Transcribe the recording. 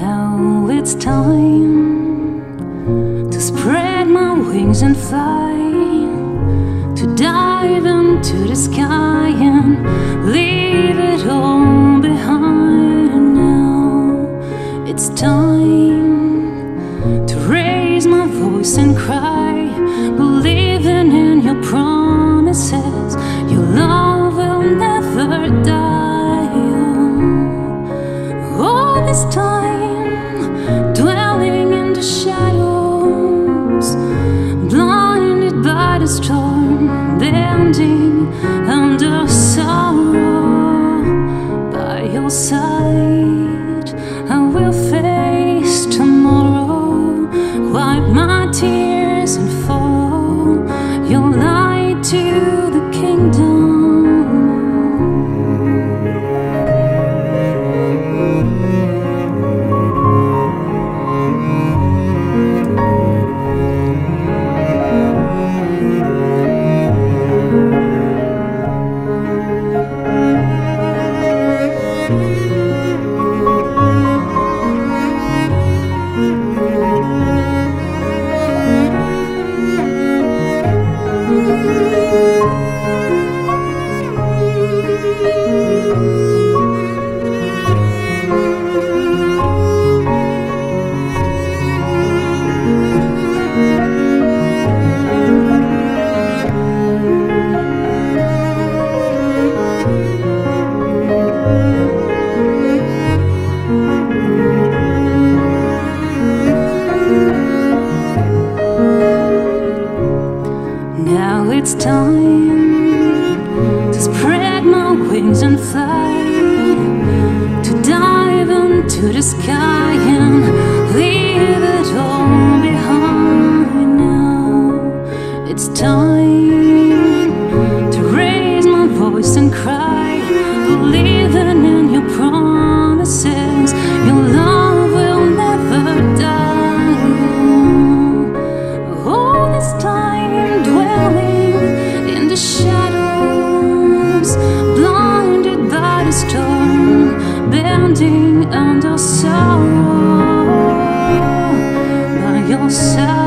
Now it's time to spread my wings and fly, to dive into the sky and leave it all behind. Now it's time to raise my voice and cry, believing in your promises. Your love will never die. All this time, sorrow. By your side, it's time to spread my wings and fly, to dive into the sky and leave it all behind. Now it's time under sorrow. By your side.